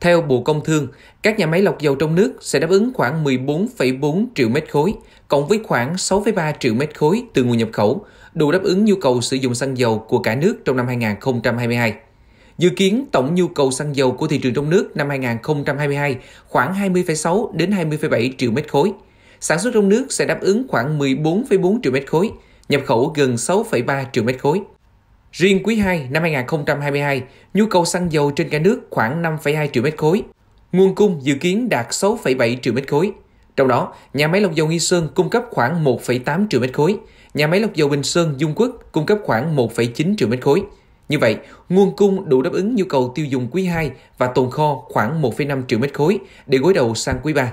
Theo Bộ Công Thương, các nhà máy lọc dầu trong nước sẽ đáp ứng khoảng 14,4 triệu mét khối, cộng với khoảng 6,3 triệu mét khối từ nguồn nhập khẩu, đủ đáp ứng nhu cầu sử dụng xăng dầu của cả nước trong năm 2022. Dự kiến tổng nhu cầu xăng dầu của thị trường trong nước năm 2022 khoảng 20,6 đến 20,7 triệu mét khối. Sản xuất trong nước sẽ đáp ứng khoảng 14,4 triệu mét khối, nhập khẩu gần 6,3 triệu mét khối. Riêng quý 2 năm 2022, nhu cầu xăng dầu trên cả nước khoảng 5,2 triệu mét khối. Nguồn cung dự kiến đạt 6,7 triệu mét khối. Trong đó, nhà máy lọc dầu Nghi Sơn cung cấp khoảng 1,8 triệu mét khối, nhà máy lọc dầu Bình Sơn Dung Quốc cung cấp khoảng 1,9 triệu mét khối. Như vậy, nguồn cung đủ đáp ứng nhu cầu tiêu dùng quý 2 và tồn kho khoảng 1,5 triệu mét khối để gối đầu sang quý 3.